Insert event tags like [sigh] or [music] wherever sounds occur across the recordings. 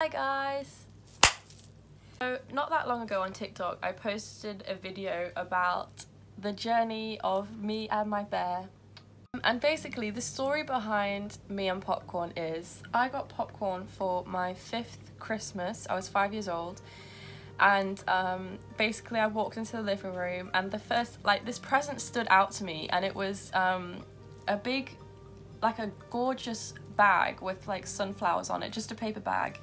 Hi guys! So not that long ago on TikTok I posted a video about the journey of me and my bear. And basically the story behind me and Popcorn is I got Popcorn for my fifth Christmas, I was five years old and um, basically I walked into the living room and the first like this present stood out to me and it was um, a big like a gorgeous bag with like sunflowers on it just a paper bag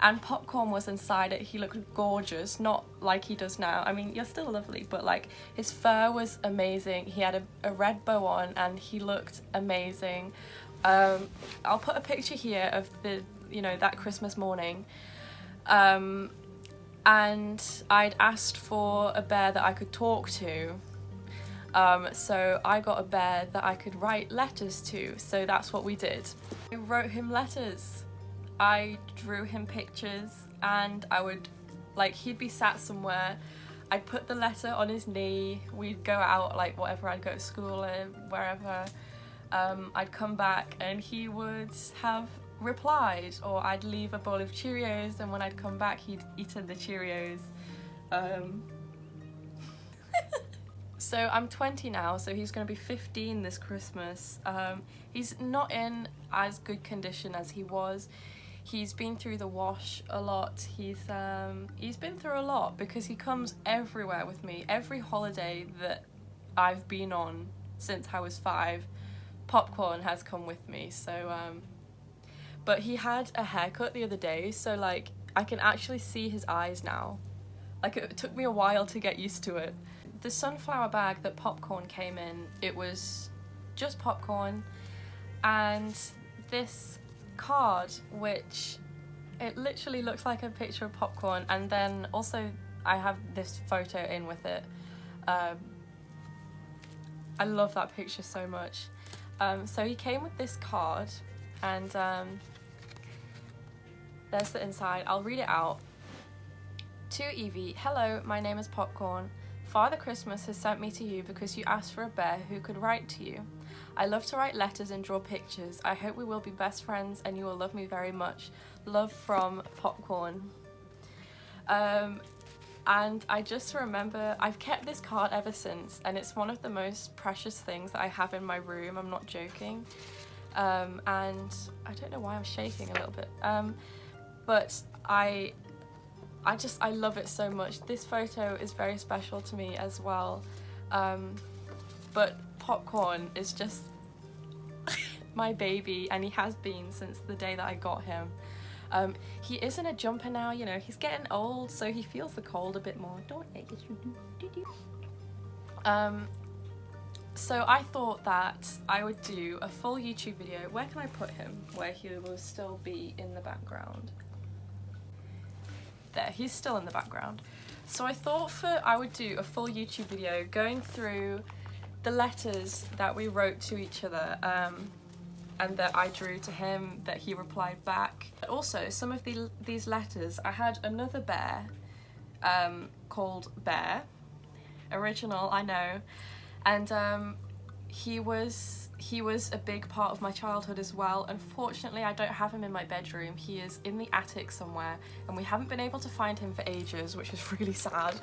and popcorn was inside it. He looked gorgeous. Not like he does now. I mean you're still lovely but like his fur was amazing. He had a, a red bow on and he looked amazing. Um, i'll put a picture here of the you know that christmas morning. Um, and I'd asked for a bear that I could talk to. Um, so I got a bear that I could write letters to, so that's what we did. I wrote him letters. I drew him pictures and I would, like, he'd be sat somewhere, I'd put the letter on his knee, we'd go out, like, whatever, I'd go to school or wherever. Um, I'd come back and he would have replied or I'd leave a bowl of Cheerios and when I'd come back he'd eaten the Cheerios. Um, [laughs] so I'm 20 now so he's going to be 15 this Christmas. Um, he's not in as good condition as he was. He's been through the wash a lot. He's um, he's been through a lot because he comes everywhere with me. Every holiday that I've been on since I was five, Popcorn has come with me. So um, but he had a haircut the other day, so like I can actually see his eyes now. Like it took me a while to get used to it. The sunflower bag that popcorn came in, it was just popcorn and this card which it literally looks like a picture of popcorn and then also I have this photo in with it. Um, I love that picture so much. Um, so he came with this card and um, there's the inside. I'll read it out. To Evie, hello, my name is Popcorn. Father Christmas has sent me to you because you asked for a bear who could write to you. I love to write letters and draw pictures. I hope we will be best friends and you will love me very much. Love from Popcorn. Um, and I just remember I've kept this card ever since and it's one of the most precious things that I have in my room, I'm not joking. Um, and I don't know why I'm shaking a little bit. Um, but I I just I love it so much. This photo is very special to me as well. Um, but Popcorn is just [laughs] my baby and he has been since the day that I got him. Um, he isn't a jumper now, you know, he's getting old so he feels the cold a bit more. Don't I. Um, so I thought that I would do a full YouTube video. Where can I put him? Where he will still be in the background there, he's still in the background. So I thought for I would do a full YouTube video going through the letters that we wrote to each other um, and that I drew to him that he replied back. Also, some of the, these letters, I had another bear um, called Bear, original, I know, and um, he was he was a big part of my childhood as well. Unfortunately, I don't have him in my bedroom. He is in the attic somewhere and we haven't been able to find him for ages, which is [laughs] really sad.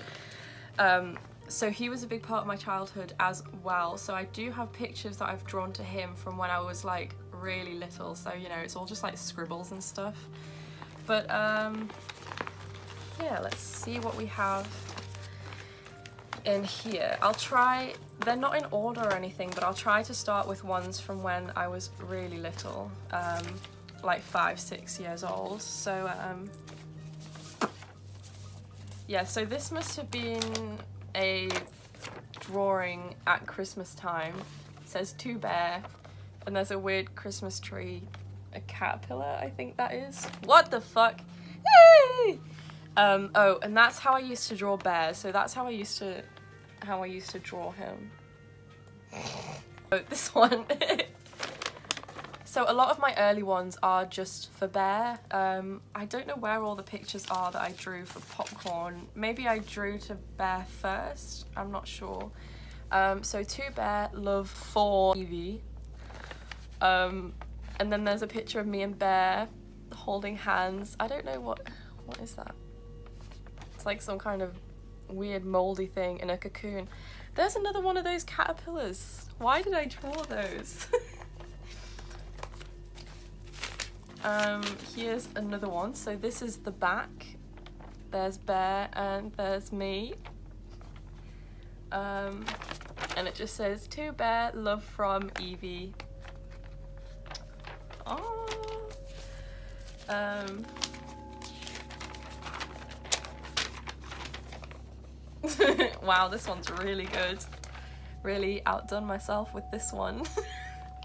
Um, so he was a big part of my childhood as well. So I do have pictures that I've drawn to him from when I was like really little. So, you know, it's all just like scribbles and stuff. But um, yeah, let's see what we have in here. I'll try, they're not in order or anything, but I'll try to start with ones from when I was really little, um, like five, six years old. So, um, yeah, so this must have been a drawing at Christmas time. It says to bear, and there's a weird Christmas tree, a caterpillar, I think that is. What the fuck? Um, oh, and that's how I used to draw bears. So that's how I used to, how I used to draw him. [laughs] oh, this one. [laughs] so a lot of my early ones are just for bear. Um, I don't know where all the pictures are that I drew for popcorn. Maybe I drew to bear first. I'm not sure. Um, so to bear, love for Evie. Um, and then there's a picture of me and bear holding hands. I don't know what what is that. It's like some kind of weird moldy thing in a cocoon. There's another one of those caterpillars. Why did I draw those? [laughs] um, here's another one. So this is the back. There's Bear and there's me. Um, and it just says to Bear, love from Evie. Oh. Um. [laughs] wow, this one's really good. Really outdone myself with this one.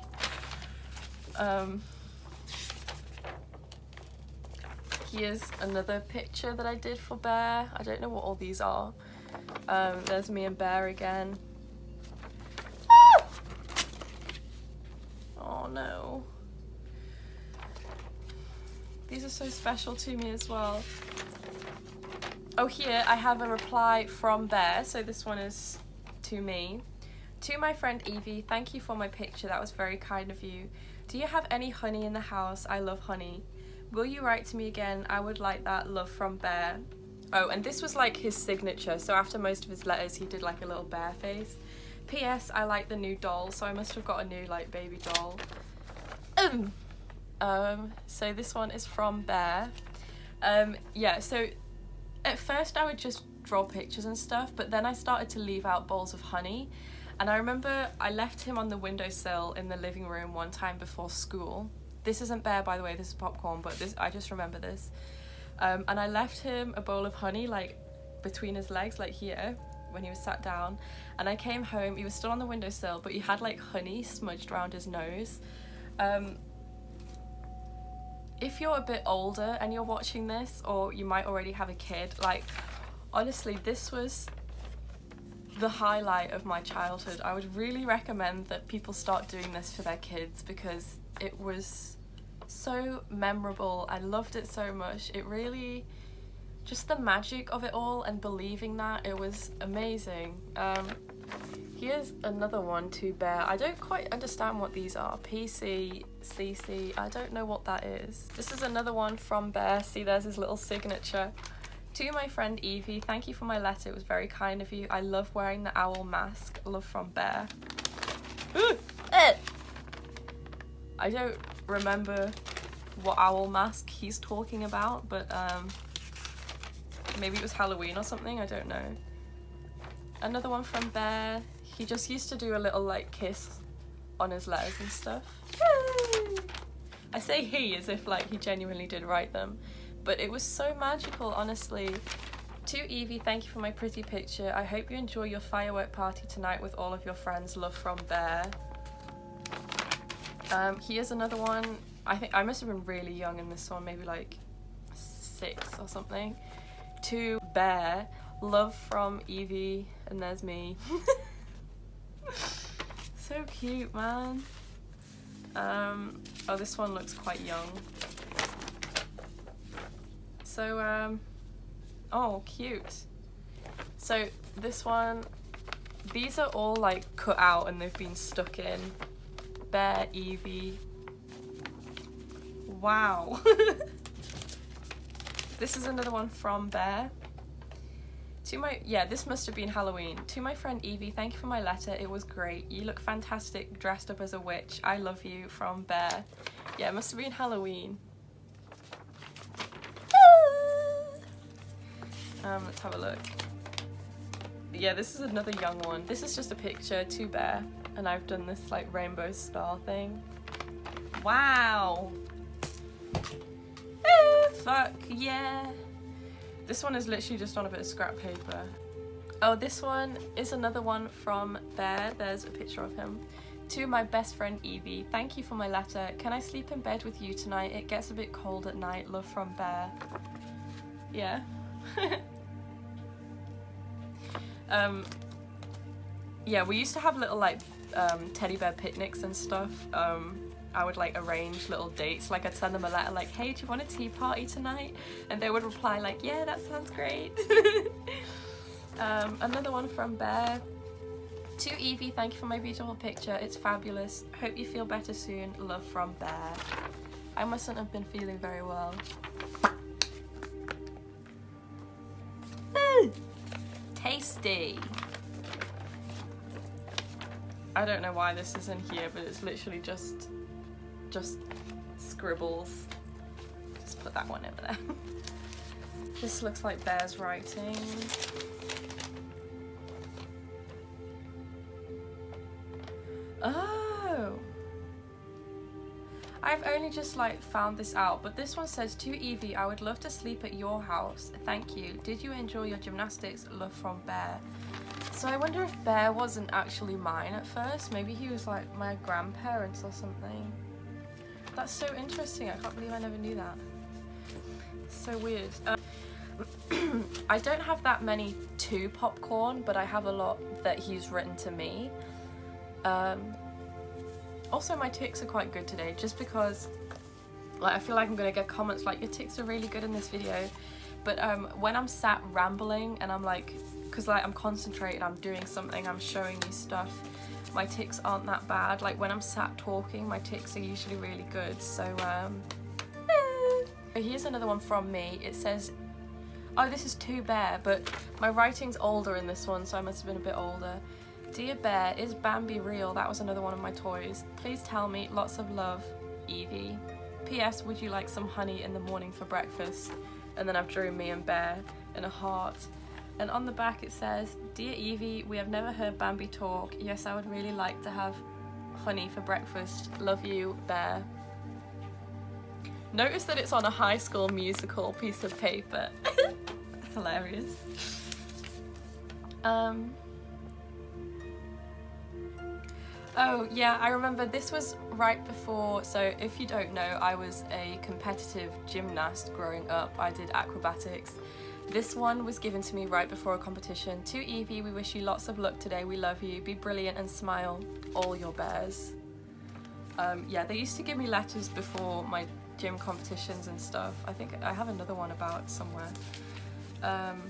[laughs] um, here's another picture that I did for Bear. I don't know what all these are. Um, there's me and Bear again. Ah! Oh no. These are so special to me as well. Oh, here I have a reply from Bear. So this one is to me. To my friend Evie, thank you for my picture. That was very kind of you. Do you have any honey in the house? I love honey. Will you write to me again? I would like that. Love from Bear. Oh, and this was like his signature. So after most of his letters, he did like a little bear face. P.S. I like the new doll, so I must have got a new like baby doll. Um, um so this one is from Bear. Um, yeah, so at first I would just draw pictures and stuff, but then I started to leave out bowls of honey. And I remember I left him on the windowsill in the living room one time before school. This isn't bear, by the way, this is popcorn, but this I just remember this. Um, and I left him a bowl of honey, like between his legs, like here, when he was sat down. And I came home, he was still on the windowsill, but he had like honey smudged around his nose. Um, if you're a bit older and you're watching this, or you might already have a kid, like, honestly, this was the highlight of my childhood. I would really recommend that people start doing this for their kids because it was so memorable. I loved it so much. It really, just the magic of it all and believing that, it was amazing. Um, Here's another one to bear. I don't quite understand what these are. PC, CC, I don't know what that is. This is another one from Bear. See, there's his little signature. To my friend Evie, thank you for my letter. It was very kind of you. I love wearing the owl mask. Love from Bear. Ooh, Eh. I don't remember what owl mask he's talking about, but um, maybe it was Halloween or something. I don't know. Another one from Bear. He just used to do a little like kiss on his letters and stuff. Yay! I say he as if like he genuinely did write them, but it was so magical, honestly. To Evie, thank you for my pretty picture. I hope you enjoy your firework party tonight with all of your friends. Love from Bear. Um, here's another one. I think I must have been really young in this one, maybe like six or something. To Bear, love from Evie, and there's me. [laughs] so cute, man. Um, oh, this one looks quite young. So, um, oh, cute. So this one, these are all like cut out and they've been stuck in. Bear, Evie. Wow. [laughs] this is another one from Bear. To my, yeah, this must have been Halloween. To my friend Evie, thank you for my letter. It was great. You look fantastic dressed up as a witch. I love you from Bear. Yeah, it must have been Halloween. Um, let's have a look. Yeah, this is another young one. This is just a picture, to Bear, and I've done this like rainbow star thing. Wow! fuck yeah! This one is literally just on a bit of scrap paper. Oh, this one is another one from Bear. There's a picture of him. To my best friend Evie, thank you for my letter. Can I sleep in bed with you tonight? It gets a bit cold at night. Love from Bear. Yeah. [laughs] um, yeah, we used to have little like um, teddy bear picnics and stuff. Um, I would like arrange little dates. Like I'd send them a letter like, hey, do you want a tea party tonight? And they would reply like, yeah, that sounds great. [laughs] um, another one from Bear. To Evie, thank you for my beautiful picture. It's fabulous. Hope you feel better soon. Love from Bear. I mustn't have been feeling very well. Tasty! I don't know why this is in here, but it's literally just, just scribbles. Just put that one over there. [laughs] this looks like Bear's writing. Oh! I've only just like found this out, but this one says, To Evie, I would love to sleep at your house. Thank you. Did you enjoy your gymnastics? Love from Bear. So I wonder if Bear wasn't actually mine at first. Maybe he was like my grandparents or something. That's so interesting. I can't believe I never knew that. So weird. Um, [clears throat] I don't have that many to popcorn, but I have a lot that he's written to me. Um, also, my tics are quite good today, just because like I feel like I'm gonna get comments like your tics are really good in this video. But um, when I'm sat rambling and I'm like, because like I'm concentrated, I'm doing something, I'm showing you stuff, my tics aren't that bad. Like when I'm sat talking, my tics are usually really good. So um, here's another one from me. It says, oh this is to Bear, but my writing's older in this one, so I must have been a bit older. Dear Bear, is Bambi real? That was another one of my toys. Please tell me. Lots of love, Evie. P.S. Would you like some honey in the morning for breakfast? And then I've drew me and Bear in a heart. And on the back it says, Dear Evie, we have never heard Bambi talk. Yes, I would really like to have honey for breakfast. Love you, Bear. Notice that it's on a high school musical piece of paper. [laughs] That's hilarious. Um, Oh yeah, I remember this was right before, so if you don't know, I was a competitive gymnast growing up. I did acrobatics. This one was given to me right before a competition. To Evie, we wish you lots of luck today. We love you. Be brilliant and smile. All your bears. Um, yeah, they used to give me letters before my gym competitions and stuff. I think I have another one about somewhere. Um,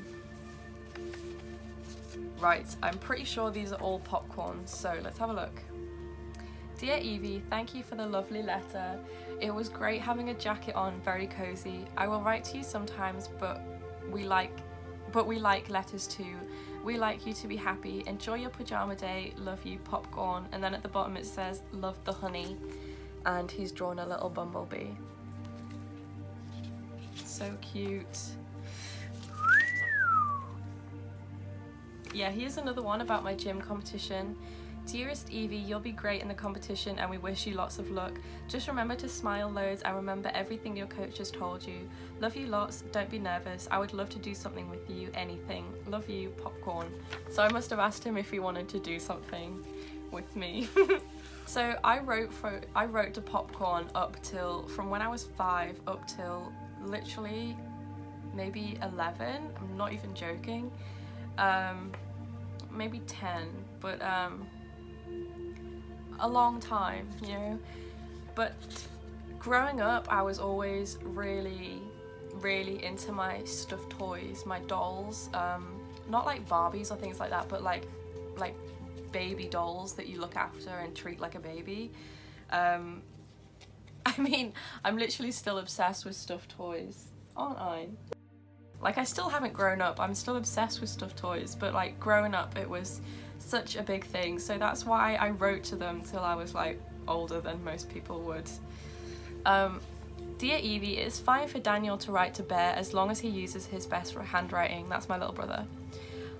right, I'm pretty sure these are all popcorns, so let's have a look. Dear Evie, thank you for the lovely letter. It was great having a jacket on, very cozy. I will write to you sometimes, but we like but we like letters too. We like you to be happy. Enjoy your pajama day. Love you, popcorn. And then at the bottom it says, love the honey. And he's drawn a little bumblebee. So cute. Yeah, here's another one about my gym competition. Dearest Evie, you'll be great in the competition and we wish you lots of luck. Just remember to smile loads and remember everything your coach has told you. Love you lots, don't be nervous. I would love to do something with you, anything. Love you, Popcorn. So I must have asked him if he wanted to do something with me. [laughs] so I wrote for I wrote to Popcorn up till from when I was 5 up till literally maybe 11. I'm not even joking. Um, maybe 10 but um, a long time, you know. But growing up, I was always really, really into my stuffed toys, my dolls. Um, not like Barbies or things like that, but like like baby dolls that you look after and treat like a baby. Um, [laughs] I mean, I'm literally still obsessed with stuffed toys, aren't I? Like, I still haven't grown up. I'm still obsessed with stuffed toys, but like growing up, it was such a big thing. So that's why I wrote to them till I was like older than most people would. Um, Dear Evie, it's fine for Daniel to write to Bear as long as he uses his best handwriting. That's my little brother.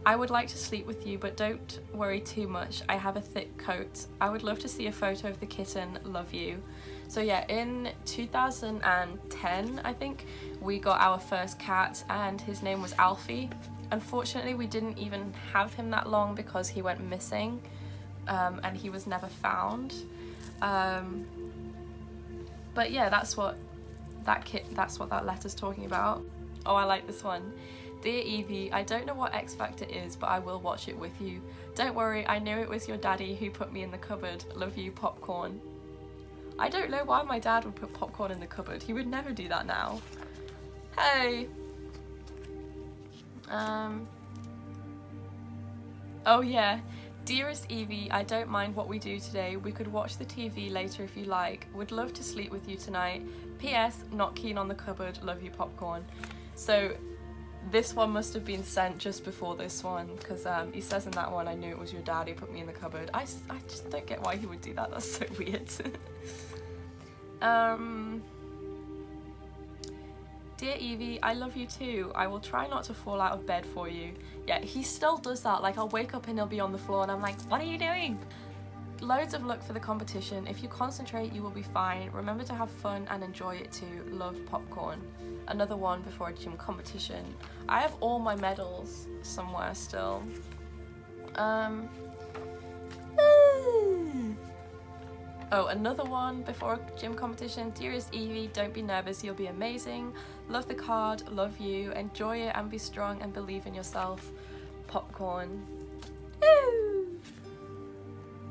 I would like to sleep with you, but don't worry too much. I have a thick coat. I would love to see a photo of the kitten. Love you. So yeah, in 2010, I think, we got our first cat and his name was Alfie. Unfortunately, we didn't even have him that long because he went missing um, and he was never found. Um, but yeah, that's what that kit, that's what that letter's talking about. Oh, I like this one. Dear Evie, I don't know what X Factor is, but I will watch it with you. Don't worry, I knew it was your daddy who put me in the cupboard. Love you, Popcorn. I don't know why my dad would put popcorn in the cupboard. He would never do that now. Hey! Um. Oh yeah. Dearest Evie, I don't mind what we do today. We could watch the TV later if you like. Would love to sleep with you tonight. P.S. Not keen on the cupboard. Love you, popcorn. So this one must have been sent just before this one because um, he says in that one, I knew it was your dad who put me in the cupboard. I, I just don't get why he would do that. That's so [laughs] weird. [laughs] um, Dear Evie, I love you too. I will try not to fall out of bed for you. Yeah, he still does that. Like, I'll wake up and he'll be on the floor and I'm like, what are you doing? Loads of luck for the competition. If you concentrate, you will be fine. Remember to have fun and enjoy it too. Love popcorn. Another one before a gym competition. I have all my medals somewhere still. Um. Oh, another one before gym competition. Dearest Evie, don't be nervous, you'll be amazing. Love the card, love you, enjoy it and be strong and believe in yourself. Popcorn.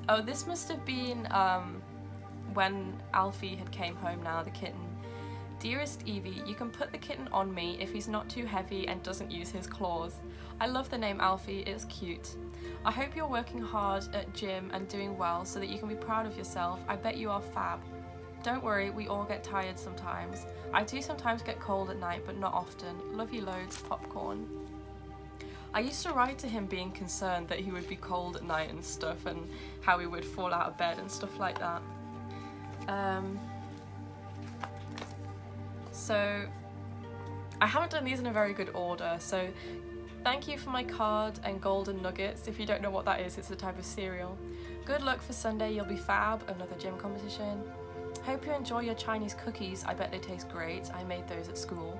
Oh, this must have been um, when Alfie had came home now, the kitten. Dearest Evie, you can put the kitten on me if he's not too heavy and doesn't use his claws. I love the name Alfie, it's cute. I hope you're working hard at gym and doing well so that you can be proud of yourself. I bet you are fab. Don't worry, we all get tired sometimes. I do sometimes get cold at night, but not often. Love you loads, popcorn. I used to write to him being concerned that he would be cold at night and stuff and how he would fall out of bed and stuff like that. Um, so I haven't done these in a very good order, so Thank you for my card and golden nuggets. If you don't know what that is, it's a type of cereal. Good luck for Sunday, you'll be fab, another gym competition. Hope you enjoy your Chinese cookies, I bet they taste great. I made those at school.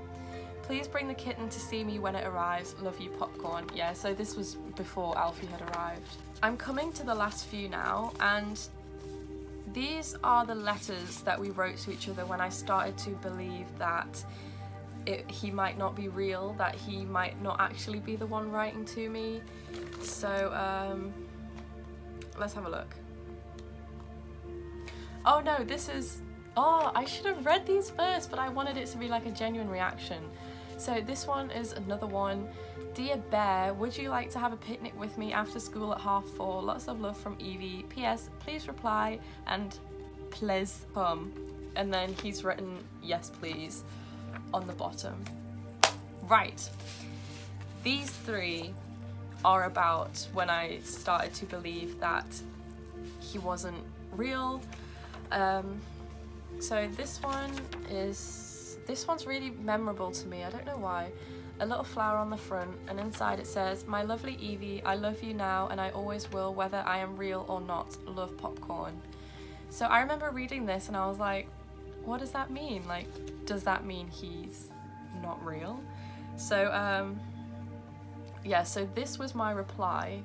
Please bring the kitten to see me when it arrives. Love you, popcorn. Yeah, so this was before Alfie had arrived. I'm coming to the last few now, and these are the letters that we wrote to each other when I started to believe that it, he might not be real, that he might not actually be the one writing to me. So, um, let's have a look. Oh no, this is... Oh, I should have read these first, but I wanted it to be like a genuine reaction. So this one is another one. Dear Bear, would you like to have a picnic with me after school at half four? Lots of love from Evie. P.S. Please reply and please come. And then he's written, yes please on the bottom. Right, these three are about when I started to believe that he wasn't real. Um, so this one is, this one's really memorable to me, I don't know why. A little flower on the front and inside it says, My lovely Evie, I love you now and I always will whether I am real or not, love popcorn. So I remember reading this and I was like, what does that mean? Like, does that mean he's not real? So, um, yeah, so this was my reply.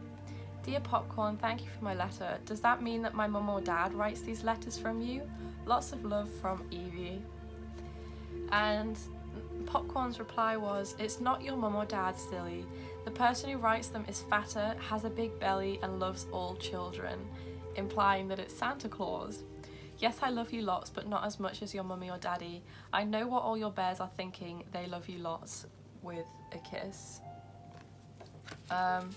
Dear Popcorn, thank you for my letter. Does that mean that my mum or dad writes these letters from you? Lots of love from Evie. And Popcorn's reply was, It's not your mum or dad, silly. The person who writes them is fatter, has a big belly, and loves all children, implying that it's Santa Claus. Yes, I love you lots, but not as much as your mummy or daddy. I know what all your bears are thinking. They love you lots with a kiss. Um,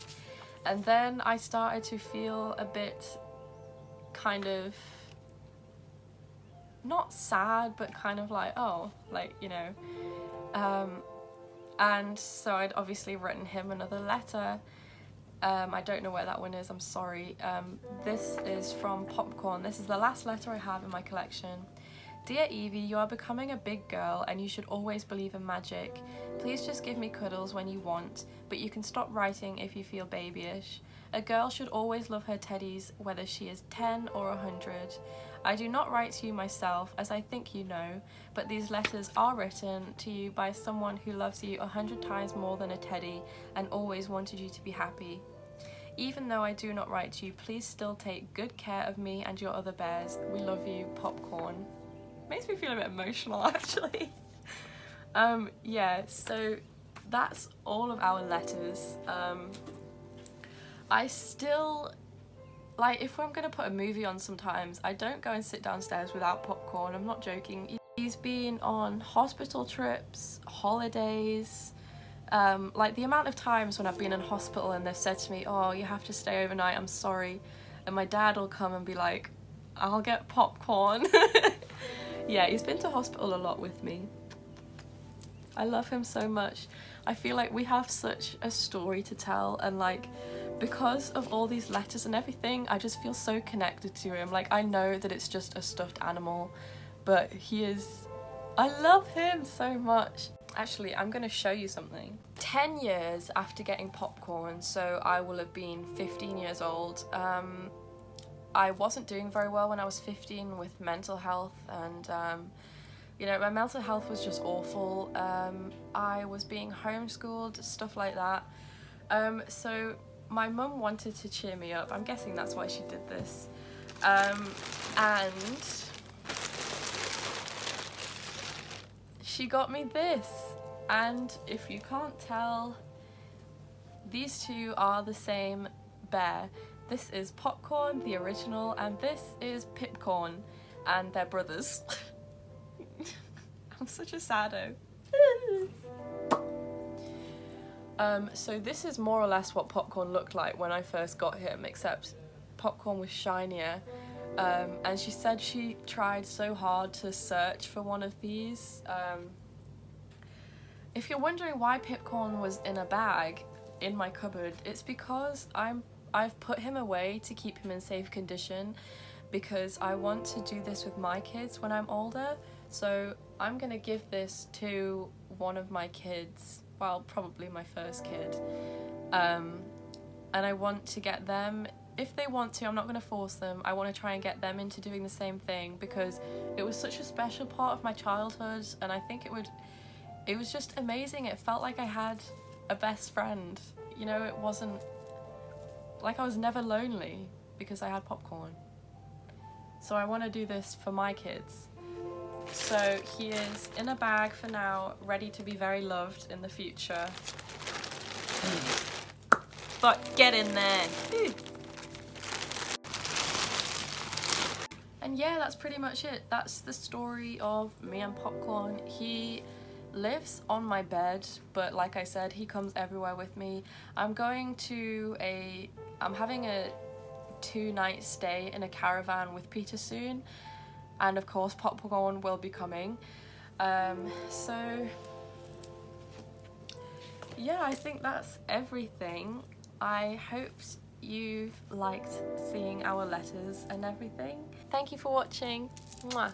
and then I started to feel a bit kind of not sad, but kind of like, oh, like, you know. Um, and so I'd obviously written him another letter um, I don't know where that one is, I'm sorry. Um, this is from Popcorn. This is the last letter I have in my collection. Dear Evie, you are becoming a big girl and you should always believe in magic. Please just give me cuddles when you want, but you can stop writing if you feel babyish. A girl should always love her teddies, whether she is 10 or 100. I do not write to you myself, as I think you know, but these letters are written to you by someone who loves you a hundred times more than a teddy and always wanted you to be happy. Even though I do not write to you, please still take good care of me and your other bears. We love you, Popcorn. Makes me feel a bit emotional, [laughs] actually. um, yeah, so that's all of our letters. Um, I still like, if I'm gonna put a movie on sometimes, I don't go and sit downstairs without popcorn, I'm not joking. He's been on hospital trips, holidays, Um, like the amount of times when I've been in hospital and they've said to me, oh, you have to stay overnight, I'm sorry. And my dad will come and be like, I'll get popcorn. [laughs] yeah, he's been to hospital a lot with me. I love him so much. I feel like we have such a story to tell and like because of all these letters and everything, I just feel so connected to him. Like I know that it's just a stuffed animal, but he is, I love him so much. Actually, I'm gonna show you something. 10 years after getting popcorn, so I will have been 15 years old, um, I wasn't doing very well when I was 15 with mental health and um, you know my mental health was just awful um, I was being homeschooled stuff like that um, so my mum wanted to cheer me up I'm guessing that's why she did this um, and she got me this and if you can't tell these two are the same bear this is Popcorn, the original, and this is Pipcorn, and they're brothers. [laughs] I'm such a sado. Um, so this is more or less what Popcorn looked like when I first got him, except Popcorn was shinier. Um, and she said she tried so hard to search for one of these. Um, if you're wondering why Pipcorn was in a bag in my cupboard, it's because I'm I've put him away to keep him in safe condition because I want to do this with my kids when I'm older. So I'm gonna give this to one of my kids, well, probably my first kid. Um, and I want to get them, if they want to, I'm not gonna force them, I wanna try and get them into doing the same thing because it was such a special part of my childhood and I think it would, it was just amazing. It felt like I had a best friend. You know, it wasn't like I was never lonely because I had popcorn. So I want to do this for my kids. So he is in a bag for now, ready to be very loved in the future. But get in there. And yeah, that's pretty much it. That's the story of me and Popcorn. He lives on my bed, but like I said, he comes everywhere with me. I'm going to a, I'm having a two night stay in a caravan with Peter soon, and of course Popcorn will be coming. Um, so yeah, I think that's everything. I hope you've liked seeing our letters and everything. Thank you for watching. Mwah.